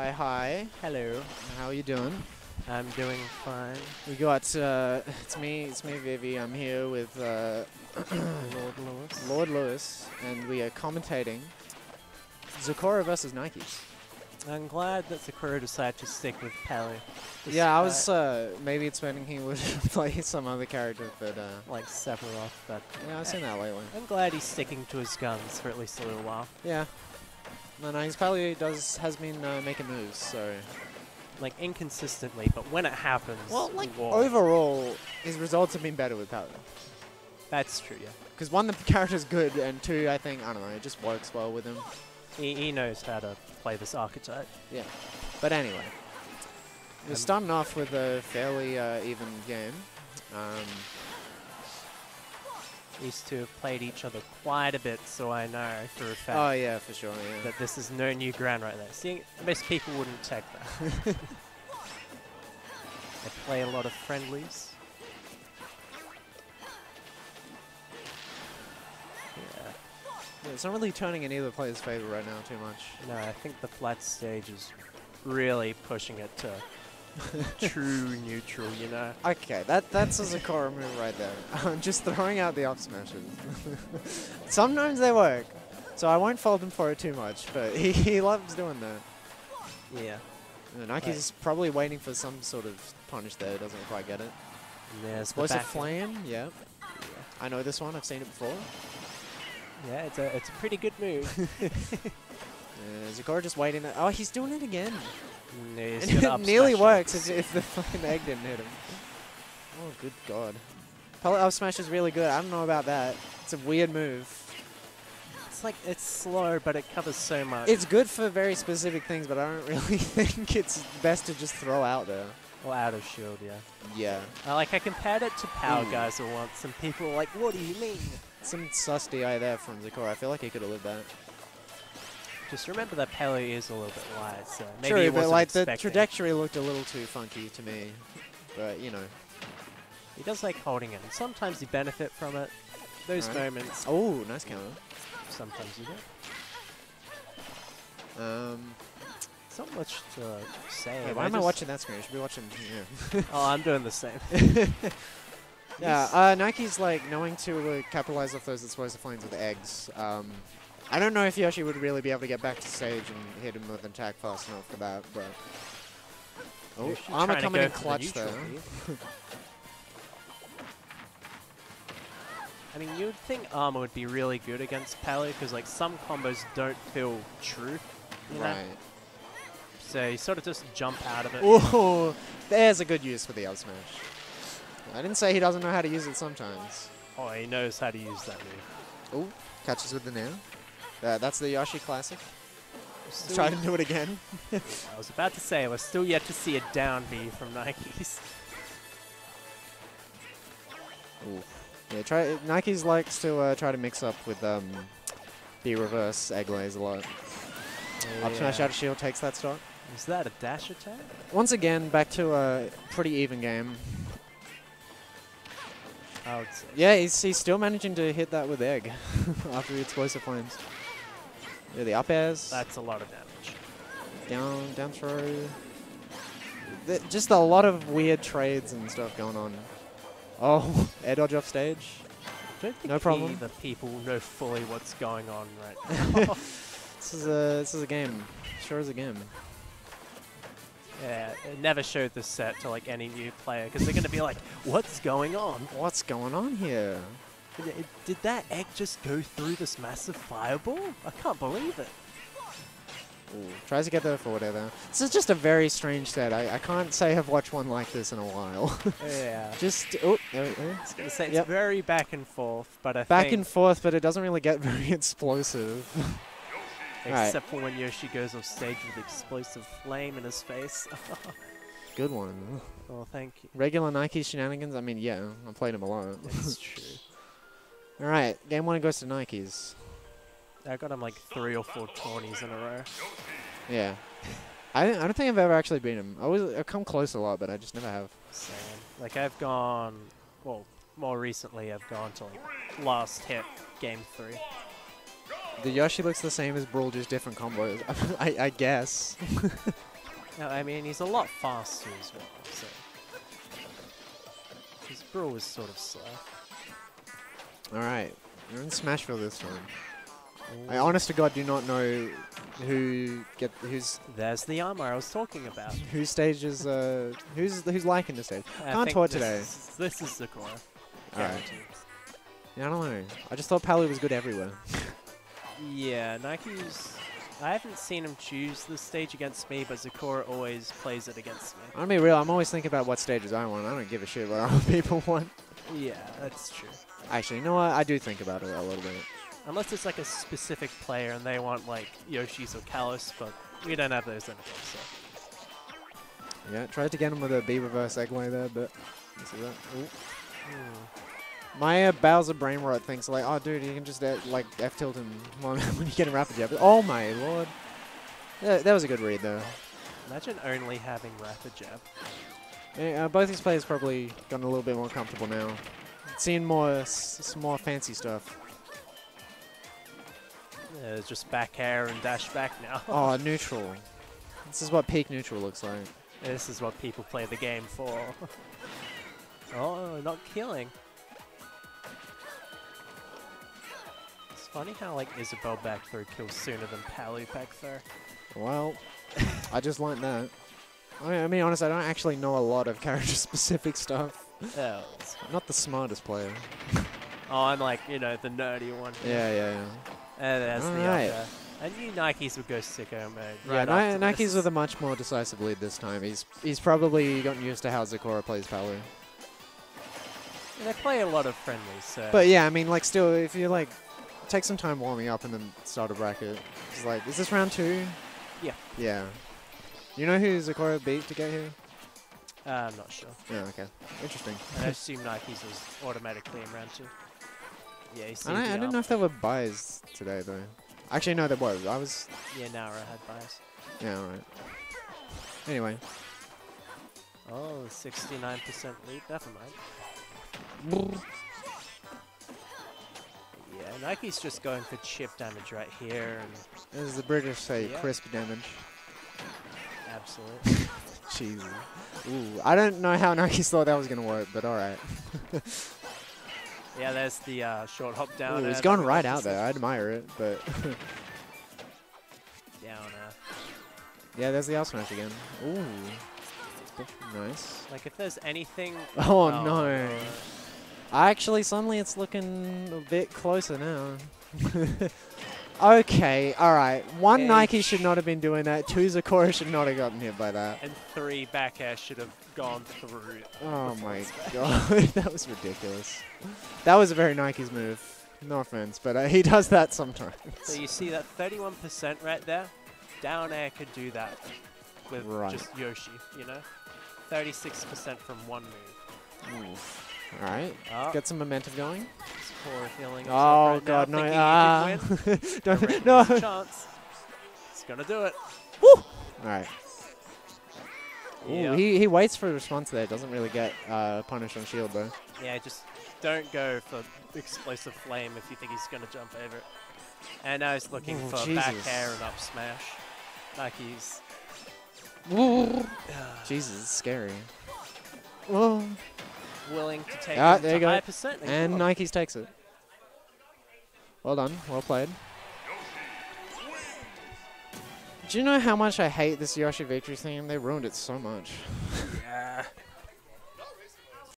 Hi, hi. Hello. How are you doing? I'm doing fine. We got uh, it's me, it's me, Vivi. I'm here with uh, Lord Lewis. Lord Lewis, and we are commentating Zekora versus Nikes. I'm glad that Zekora decided to stick with Pele. Yeah, I was uh, maybe expecting he would play some other character, but uh, like Sephiroth, but yeah, I've seen that lately. I'm glad he's sticking to his guns for at least a little while. Yeah. No, no, he's probably does has been uh, making moves. So, Like inconsistently, but when it happens, well, like whoa. overall, his results have been better with Paladin. That's true, yeah. Because one, the character's good, and two, I think I don't know, it just works well with him. He, he knows how to play this archetype. Yeah. But anyway, we're Um, starting off with a fairly uh, even game. Um, These two have played each other quite a bit, so I know for a fact oh yeah, for sure. Yeah. that this is no new ground right there. See, most people wouldn't take that. they play a lot of friendlies. Yeah. It's not really turning in either player's favor right now too much. No, I think the flat stage is really pushing it to true neutral, you know? Okay, that that's a Zekora move right there. I'm just throwing out the up smashes. Sometimes they work, so I won't fault him for it too much. But he, he loves doing that. Yeah. And Nikes probably waiting for some sort of punish there. Doesn't quite get it. And there's the Explosive back end. flame. Yeah. I know this one. I've seen it before. Yeah, it's a, it's a pretty good move. Uh, Zekora just waiting. Oh, he's doing it again. No, And it nearly works if, if the fucking egg didn't hit him. Oh, good god. Pellet up smash is really good. I don't know about that. It's a weird move. It's like, it's slow, but it covers so much. It's good for very specific things, but I don't really think it's best to just throw out there. Or out of shield, yeah. Yeah. Uh, like, I compared it to Power Ooh. Geyser once, and people were like, what do you mean? Some sus DI there from Zekora. I feel like he could have lived that. Just remember that Pele is a little bit wide, so maybe True, but like the trajectory looked a little too funky to me. But, you know. He does like holding it, and sometimes you benefit from it. Those Right. moments, Oh, nice counter. sometimes you don't. Um, It's not much to say. wait, why am I watching that screen? I should be watching here. Oh, I'm doing the same. Yeah, uh, Nikes like knowing to uh, capitalize off those explosive flames with eggs. Um, I don't know if Yoshi would really be able to get back to stage and hit him with an attack fast enough for that, but. Oh, armor coming in clutch here. I mean, you'd think armor would be really good against Pele because like some combos don't feel true. You know? Right. So you sort of just jump out of it. Ooh, there's a good use for the up smash. I didn't say he doesn't know how to use it sometimes. Oh, he knows how to use that move. Oh, catches with the nail. Uh, that's the Yoshi classic. Still Try to do it again. I was about to say, we're still yet to see a down B from Nikes. Ooh. Yeah, try. Nikes likes to uh, try to mix up with um, the reverse egg lays a lot. Up smash out of shield takes that stock. Is that a dash attack? Once again, back to a pretty even game. Say. Yeah, he's, he's still managing to hit that with egg after the explosive flames. Yeah, the up airs, That's a lot of damage. down, down throw. Th- Just a lot of weird trades and stuff going on. Oh, air dodge off stage. Don't think No problem. the people know fully what's going on right now. This is a this is a game. Sure is a game. yeah, it never showed the set to like any new player because they're going to be like, "What's going on? What's going on here? Did, that egg just go through this massive fireball? I can't believe it." Ooh, tries to get the forward air there. This is just a very strange set. I, I can't say I've watched one like this in a while. Yeah. just oh, there, there. I was gonna say it's Yep. very back and forth, but I back and forth, but it doesn't really get very explosive. Except for when Yoshi goes off stage with explosive flame in his face. Good one. oh, thank you. Regular Nike shenanigans. I mean, yeah, I played him a lot. It's true. All right, game one goes to Nikes. I got him like three or four tawnies in a row. Yeah. I, don't- I don't think I've ever actually beaten him. I was I've come close a lot, but I just never have. Same. Like I've gone, well, more recently I've gone to like last hit game three. The Yoshi looks the same as Brawl, just different combos. I, I guess. No, I mean, he's a lot faster as well, so. His Brawl is sort of slow. Alright, we're in Smashville this time. I honest to God do not know who get who's There's the armor I was talking about. whose stage is uh who's who's liking the stage. I Can't tour today. Is, this is Zekora. Alright. Yeah, I don't know. I just thought Palu was good everywhere. Yeah, Nikes. I haven't seen him choose this stage against me, but Zekora always plays it against me. I'm gonna be real, I'm always thinking about what stages I want. I don't give a shit what other people want. Yeah, that's true. Actually, you know what? I do think about it a little bit. Unless it's like a specific player and they want like Yoshi's or Kalos, but we don't have those anymore, so. Yeah, tried to get him with a B reverse egg lay there, but see that? Ooh. Hmm. My uh, Bowser brain rot thinks like, oh dude, you can just uh, like F tilt him when when you get a rapid jab. Oh my lord. That, that was a good read though. Imagine only having rapid jab. Yeah, uh, both these players probably gotten a little bit more comfortable now. Seeing more, some more fancy stuff. Yeah, it's just back air and dash back now. Oh, neutral. This is what peak neutral looks like. This is what people play the game for. oh, not killing. It's funny how like Isabel back throw kills sooner than Palu back throw. Well, I just learned that. I mean, I mean, honest, I don't actually know a lot of character-specific stuff. It's- Not the smartest player. oh, I'm like, you know, the nerdy one. Yeah, yeah, yeah. And there's the Alright. other. I knew Nikes would go sicko mode. Yeah, right Ni- Nikes with a much more decisive lead this time. He's he's probably gotten used to how Zekora plays Palu. And they play a lot of friendlies, so. But yeah, I mean, like, still, if you like, take some time warming up and then start a bracket. It's like, is this round two? Yeah. Yeah. You know who Zekora beat to get here? Uh, I'm not sure. Yeah. Okay. Interesting. I assume Nikes was automatically in round two. Yeah, you I, don't- I didn't know if there were buys today though. Actually, no, there was. I was. Yeah, Nara had bias. Yeah. All right. Anyway. Oh, 69% lead. Never mind. Yeah, Nikes just going for chip damage right here, and As the British say, Yeah. crisp damage. Absolutely. Jesus. Ooh, I don't know how Nikes thought that was gonna work, but all right. yeah, there's the uh, short hop down. Ooh, it's gone right out there. I admire it, but. Down air. yeah, there's the out smash again. Ooh, nice. Like, if there's anything. Oh, no. Actually, suddenly it's looking a bit closer now. Okay, all right. One Ish. Nike should not have been doing that. Two Zekora should not have gotten hit by that. And three back air should have gone through. Oh my god, that was ridiculous. That was a very Nikes move. No offense, but uh, he does that sometimes. So you see that 31% right there? Down air could do that with Right. just Yoshi, you know? 36% from one move. All right, Oh, get some momentum going. Oh right god, now, no! Ah, he could win. I Don't- no! chance. It's gonna do it. All right. Ooh, Yeah. he he waits for a response there. Doesn't really get uh, punished on shield though. Yeah, just don't go for explosive flame if you think he's gonna jump over it. And now he's looking Ooh, for back Jesus. air and up smash. Like he's Jesus, it's scary. Oh, willing to take Ah, there to you go. percent. and. Nikes takes it. Well done, well played. Do you know how much I hate this Yoshi victory theme? They ruined it so much.